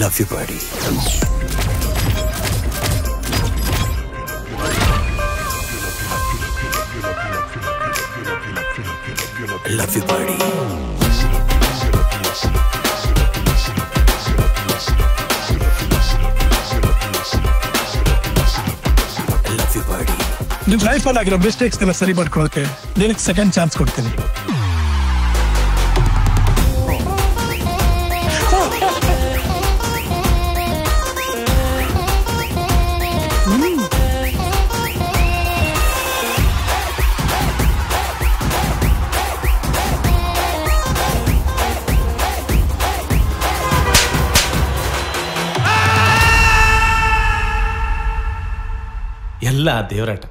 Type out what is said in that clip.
love you buddy love you buddy love you buddy ನಿಮ್ ಲೈಫಲ್ಲಿ ಆಗಿರೋ ಮಿಸ್ಟೇಕ್ಸ್ ಎಲ್ಲ ಸರಿ ಮಾಡ್ಕೊಳಕ್ಕೆ ನಿನಗೆ ಸೆಕೆಂಡ್ ಚಾನ್ಸ್ ಕೊಡ್ತೀನಿ ಎಲ್ಲ ದೇವರಾಟ.